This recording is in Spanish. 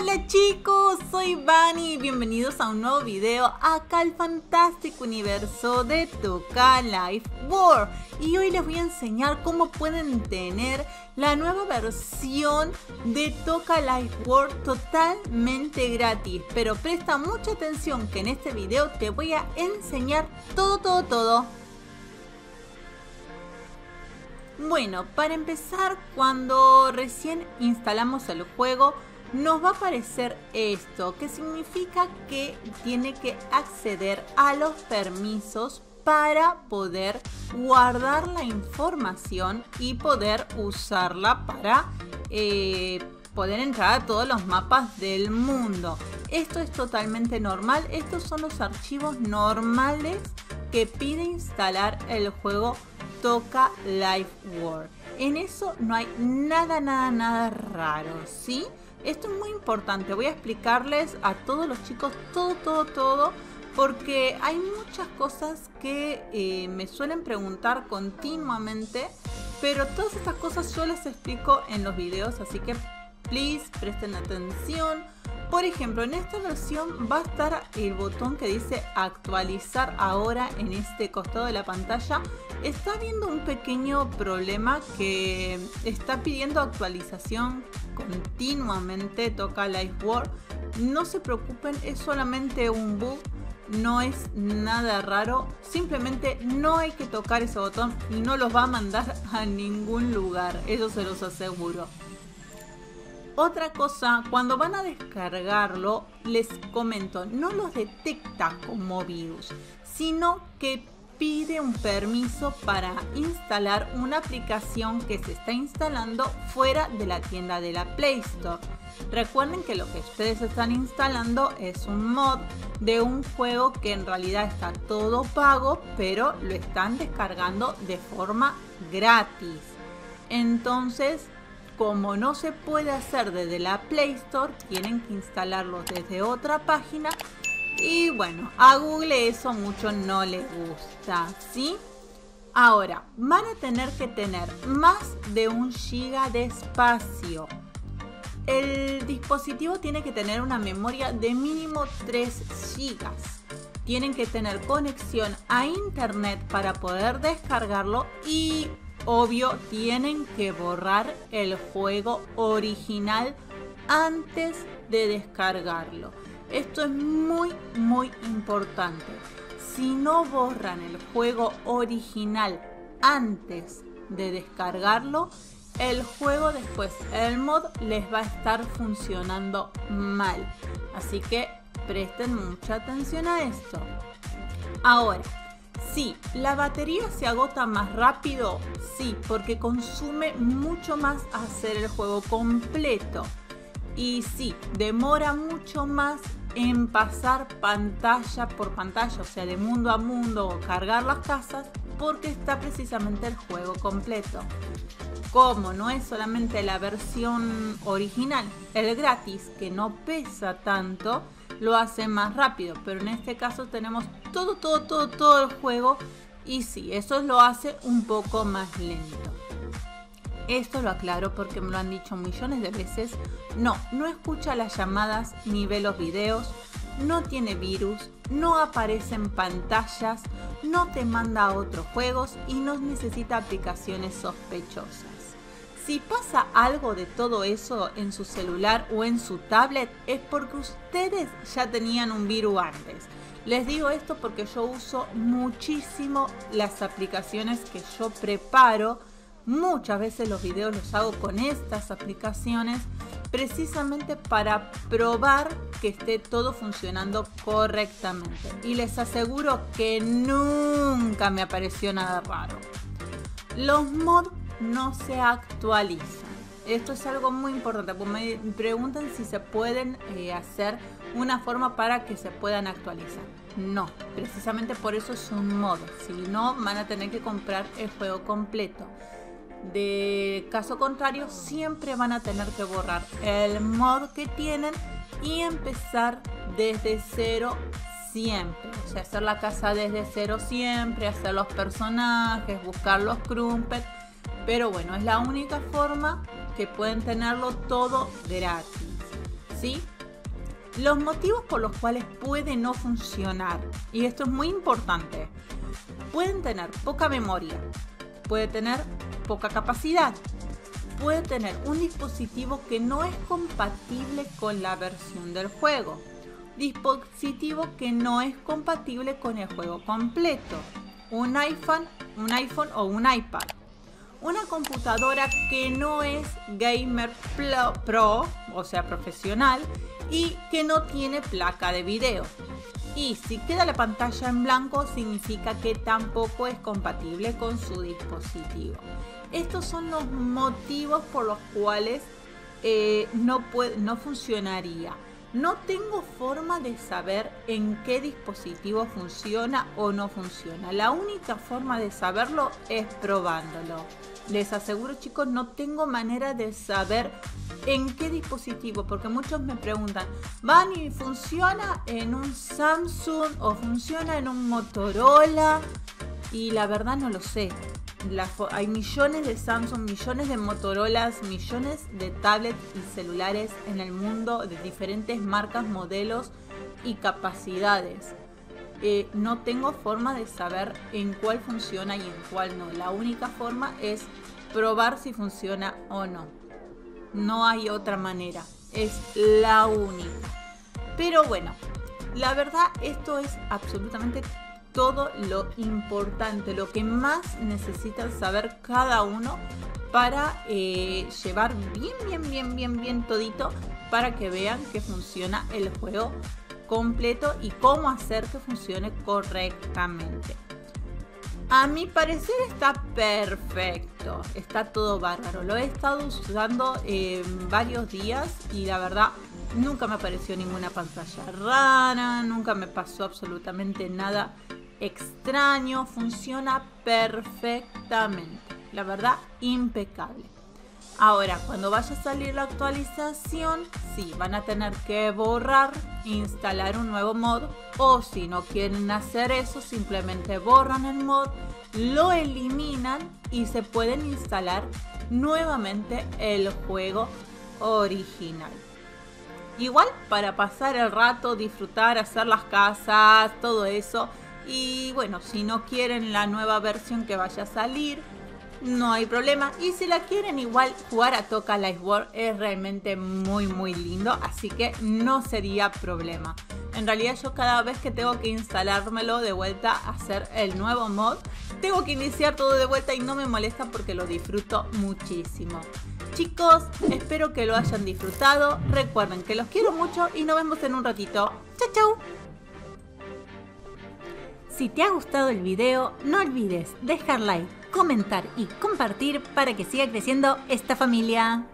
Hola chicos, soy Vani y bienvenidos a un nuevo video acá al fantástico universo de Toca Life War. Y hoy les voy a enseñar cómo pueden tener la nueva versión de Toca Life War totalmente gratis. Pero presta mucha atención que en este video te voy a enseñar todo todo todo. Bueno, para empezar, cuando recién instalamos el juego, nos va a aparecer esto, que significa que tiene que acceder a los permisos para poder guardar la información y poder usarla para eh, poder entrar a todos los mapas del mundo. Esto es totalmente normal, estos son los archivos normales que pide instalar el juego Toca Life World. En eso no hay nada, nada, nada raro, ¿sí? Esto es muy importante, voy a explicarles a todos los chicos todo, todo, todo, porque hay muchas cosas que eh, me suelen preguntar continuamente, pero todas estas cosas yo les explico en los videos, así que please presten atención. Por ejemplo, en esta versión va a estar el botón que dice actualizar ahora en este costado de la pantalla. Está viendo un pequeño problema que está pidiendo actualización continuamente, toca Life World. No se preocupen, es solamente un bug, no es nada raro. Simplemente no hay que tocar ese botón y no los va a mandar a ningún lugar, eso se los aseguro. Otra cosa, cuando van a descargarlo, les comento, no los detecta como virus, sino que pide un permiso para instalar una aplicación que se está instalando fuera de la tienda de la Play Store. Recuerden que lo que ustedes están instalando es un mod de un juego que en realidad está todo pago, pero lo están descargando de forma gratis. Entonces, como no se puede hacer desde la Play Store, tienen que instalarlo desde otra página. Y bueno, a Google eso mucho no le gusta, ¿sí? Ahora, van a tener que tener más de un giga de espacio. El dispositivo tiene que tener una memoria de mínimo 3 gigas. Tienen que tener conexión a internet para poder descargarlo y obvio tienen que borrar el juego original antes de descargarlo. Esto es muy muy importante. Si no borran el juego original antes de descargarlo, el juego después, el mod les va a estar funcionando mal. Así que presten mucha atención a esto. Ahora, Sí, la batería se agota más rápido, sí, porque consume mucho más hacer el juego completo. Y sí, demora mucho más en pasar pantalla por pantalla, o sea, de mundo a mundo o cargar las casas, porque está precisamente el juego completo. Como no es solamente la versión original, el gratis, que no pesa tanto, lo hace más rápido. Pero en este caso tenemos todo, todo, todo, todo el juego. Y sí, eso lo hace un poco más lento. Esto lo aclaro porque me lo han dicho millones de veces. No, no escucha las llamadas ni ve los videos. No tiene virus, no aparece en pantallas, no te manda a otros juegos y no necesita aplicaciones sospechosas. Si pasa algo de todo eso en su celular o en su tablet es porque ustedes ya tenían un virus antes. Les digo esto porque yo uso muchísimo las aplicaciones que yo preparo. Muchas veces los videos los hago con estas aplicaciones precisamente para probar que esté todo funcionando correctamente. Y les aseguro que nunca me apareció nada raro. Los mods no se actualizan. Esto es algo muy importante, porque me preguntan si se pueden eh, hacer una forma para que se puedan actualizar. No, precisamente por eso es un modo. Si no, van a tener que comprar el juego completo. De caso contrario, siempre van a tener que borrar el mod que tienen y empezar desde cero siempre. O sea, hacer la casa desde cero siempre, hacer los personajes, buscar los crumpets pero bueno, es la única forma que pueden tenerlo todo gratis. ¿sí? Los motivos por los cuales puede no funcionar, y esto es muy importante, pueden tener poca memoria, puede tener poca capacidad, puede tener un dispositivo que no es compatible con la versión del juego, dispositivo que no es compatible con el juego completo, un iPhone, un iPhone o un iPad, una computadora que no es gamer pro, o sea profesional, y que no tiene placa de video. Y si queda la pantalla en blanco significa que tampoco es compatible con su dispositivo. Estos son los motivos por los cuales eh, no, no funcionaría. No tengo forma de saber en qué dispositivo funciona o no funciona. La única forma de saberlo es probándolo. Les aseguro chicos, no tengo manera de saber en qué dispositivo, porque muchos me preguntan, ¿van funciona en un Samsung o funciona en un Motorola? Y la verdad no lo sé hay millones de Samsung, millones de Motorolas, millones de tablets y celulares en el mundo de diferentes marcas, modelos y capacidades. Eh, no tengo forma de saber en cuál funciona y en cuál no. La única forma es probar si funciona o no. No hay otra manera. Es la única. Pero bueno, la verdad esto es absolutamente todo lo importante, lo que más necesitan saber cada uno para eh, llevar bien, bien, bien, bien, bien todito para que vean que funciona el juego completo y cómo hacer que funcione correctamente. A mi parecer está perfecto, está todo bárbaro. Lo he estado usando en varios días y la verdad nunca me apareció ninguna pantalla rara, nunca me pasó absolutamente nada extraño, funciona perfectamente. La verdad, impecable. Ahora, cuando vaya a salir la actualización, sí, van a tener que borrar, instalar un nuevo mod. O si no quieren hacer eso, simplemente borran el mod, lo eliminan y se pueden instalar nuevamente el juego original. Igual para pasar el rato, disfrutar, hacer las casas, todo eso, y bueno, si no quieren la nueva versión que vaya a salir, no hay problema. Y si la quieren igual jugar a Toca Life World es realmente muy muy lindo, así que no sería problema. En realidad yo cada vez que tengo que instalármelo de vuelta a hacer el nuevo mod, tengo que iniciar todo de vuelta y no me molesta porque lo disfruto muchísimo. Chicos, espero que lo hayan disfrutado. Recuerden que los quiero mucho y nos vemos en un ratito. Chau chau. Si te ha gustado el video, no olvides dejar like, comentar y compartir para que siga creciendo esta familia.